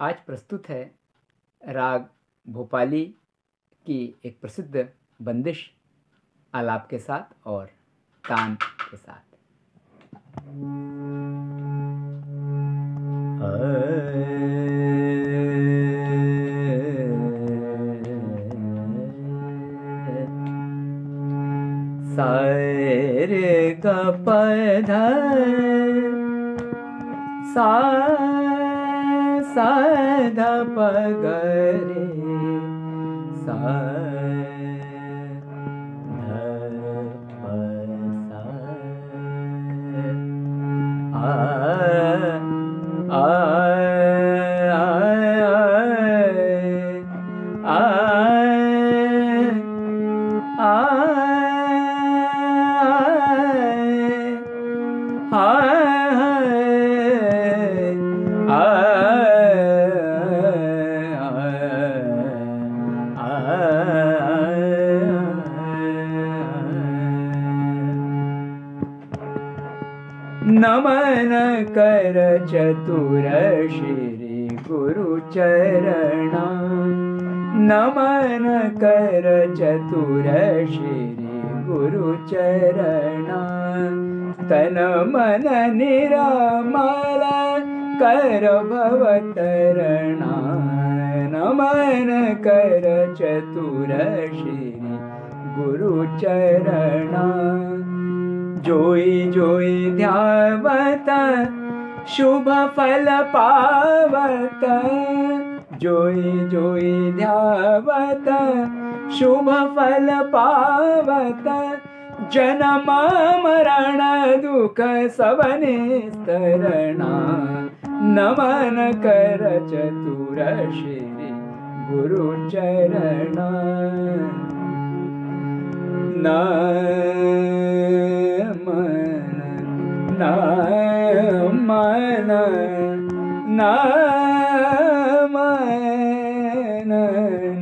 आज प्रस्तुत है राग भोपाली की एक प्रसिद्ध बंदिश, आलाप के साथ और तान के साथ। सारे गपध सा साध पगरे सा नमन कर चतुर श्री गुरु चरण। नमन कर चतुर श्री गुरु चरण। तन मन निरामल कर भवतरण। नमन कर चतुर श्री गुरु चरण ध्यावत शुभ फल पावत ध्यावत शुभ पावत जन्म मरण दुख सबने स्तरणा नमन कर चतुर श्री गुरु चरण न मन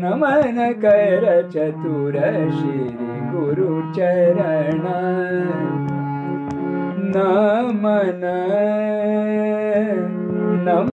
नमन कर चतुर श्री गुरु चरण। नमन नम